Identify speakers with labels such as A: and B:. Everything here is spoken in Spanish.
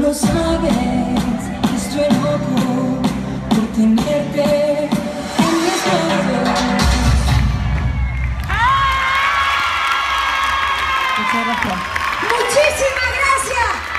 A: lo sabes, estoy loco por tenerte en mis brazos. ¡Ah!
B: Muchas.
A: Muchísimas gracias.